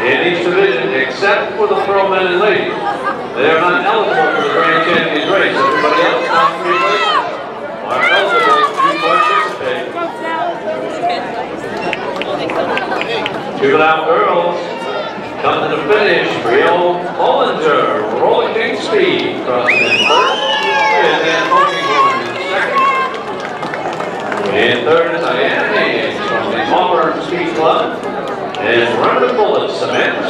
In each division except for the men and ladies. They are not eligible for the Grand Champions race. Everybody else not pre-racing are eligible to participate. Juvenile girls come to the finish. Real Hollinger, rolling big speed, crossing in first, and then Pokemon in second. And third is Diane Hayes from the Auburn Speed Club. The bullet, Samantha